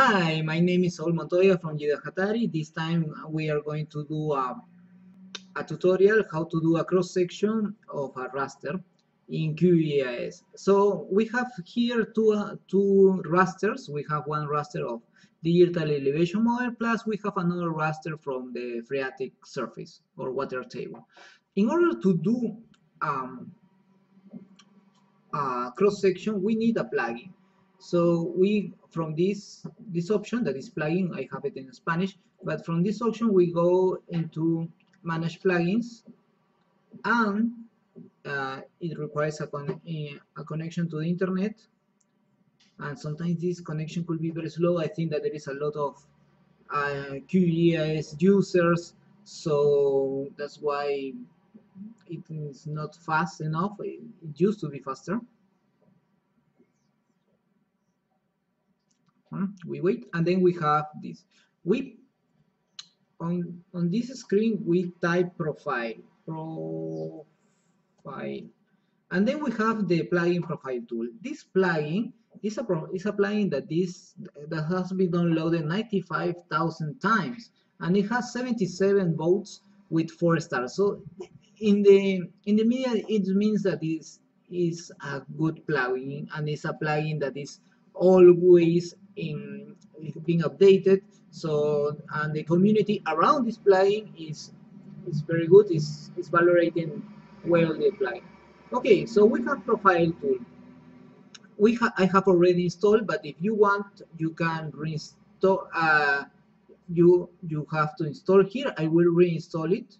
Hi, my name is Saul Montoya from Gidahatari. This time we are going to do a, a tutorial how to do a cross section of a raster in QGIS. So we have here two, uh, two rasters. We have one raster of digital elevation model plus we have another raster from the phreatic surface or water table. In order to do um, a cross section we need a plugin. So we from this this option that is plugin I have it in Spanish but from this option we go into manage plugins and uh, it requires a, con a connection to the internet and sometimes this connection could be very slow. I think that there is a lot of uh, QGIS users so that's why it is not fast enough. It, it used to be faster. Hmm? we wait and then we have this. We on on this screen we type profile profile and then we have the plugin profile tool. This plugin is a pro, is a plugin that this that has been downloaded 95,000 times and it has 77 votes with four stars. So in the in the media it means that this is a good plugin and it's a plugin that is always in being updated. So and the community around this plugin is is very good is is validating well the plugin okay so we have profile tool we ha I have already installed but if you want you can reinstall uh, you you have to install here. I will reinstall it.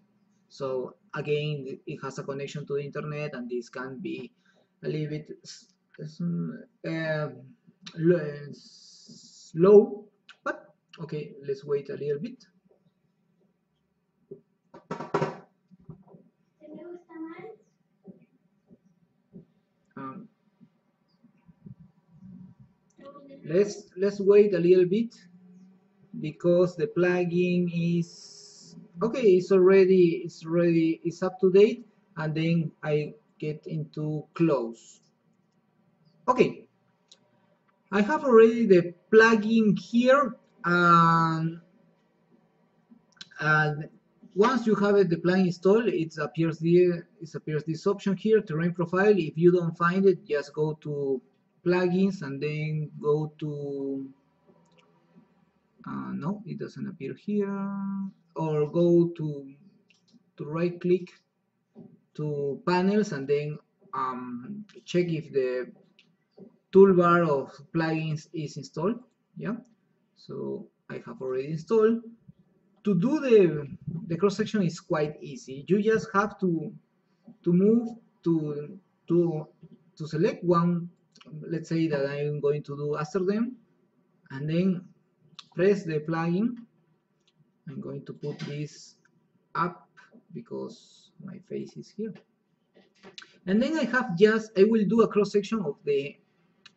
So again it has a connection to the internet and this can be a little bit uh, slow but okay let's wait a little bit. Um, let's let's wait a little bit because the plugin is okay it's already it's ready it's up to date and then I get into close. Okay I have already the plugin here and, once you have it, the plugin installed it appears there it appears this option here terrain profile. If you don't find it just go to plugins and then go to uh, no it doesn't appear here. Or go to to right click to panels and then um, check if the toolbar of plugins is installed yeah? So I have already installed. To do the the cross section is quite easy. You just have to to move to to to select one let's say that I'm going to do Amsterdam and then press the plugin. I'm going to put this up because my face is here. And then I have just I will do a cross section of the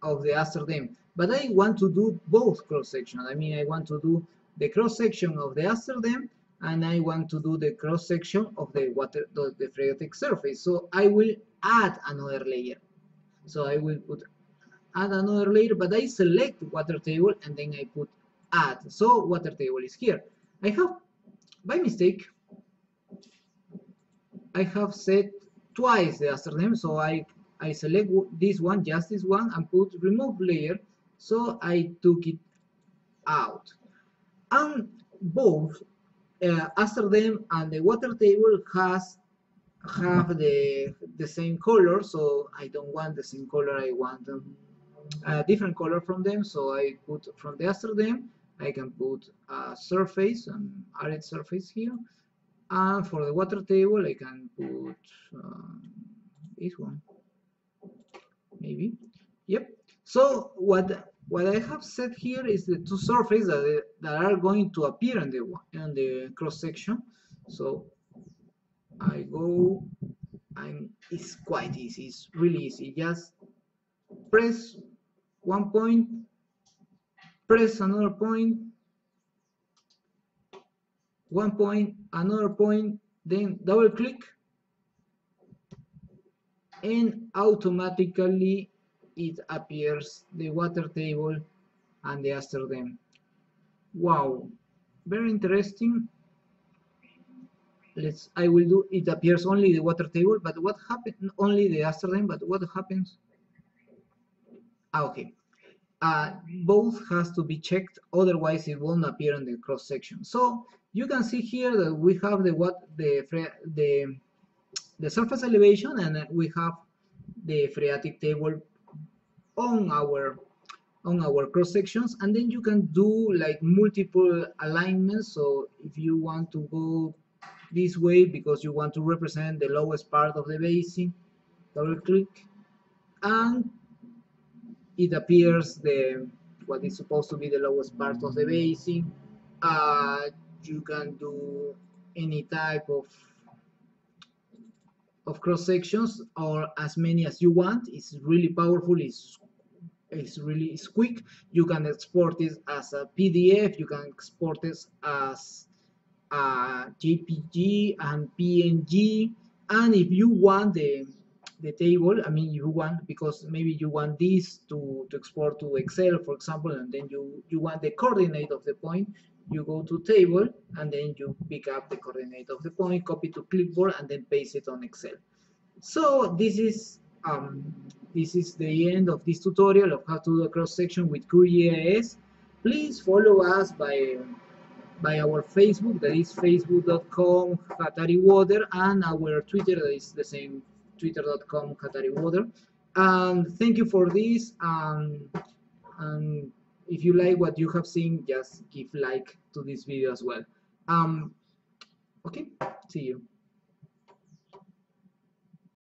of the Amsterdam but I want to do both cross sections I mean I want to do the cross section of the Amsterdam and I want to do the cross section of the water the, the phreatic surface. So I will add another layer. So I will put add another layer but I select water table and then I put add. So water table is here. I have by mistake I have set twice the Amsterdam so I I select this one, just this one, and put remove layer. So I took it out. And both uh, Amsterdam and the water table has have the the same color. So I don't want the same color. I want um, a different color from them. So I put from the Amsterdam. I can put a surface, an arid surface here. And for the water table, I can put uh, this one maybe. Yep. So what what I have said here is the two surfaces that, that are going to appear on the in the cross section. So I go and it's quite easy. It's really easy. Just press one point press another point one point another point then double click and automatically it appears the water table and the Amsterdam wow. Very interesting. Let's I will do it appears only the water table but what happened only the Amsterdam but what happens? Ah, okay. Uh, both has to be checked otherwise it won't appear in the cross section. So you can see here that we have the what the the the surface elevation and we have the phreatic table on our on our cross sections. And then you can do like multiple alignments. So if you want to go this way because you want to represent the lowest part of the basin double click. And it appears the what is supposed to be the lowest part of the basin. Uh, you can do any type of of cross sections or as many as you want. It's really powerful. It's it's really it's quick. You can export it as a pdf you can export it as a jpg and png and if you want the the table i mean you want because maybe you want this to to export to excel for example and then you you want the coordinate of the point you go to table and then you pick up the coordinate of the point copy to clipboard and then paste it on excel. So this is um, this is the end of this tutorial of how to do a cross section with QGIS please follow us by by our Facebook that is facebook.com Water and our Twitter that is the same twitter.com Water. And thank you for this. Um, and if you like what you have seen just give like to this video as well. Um okay see you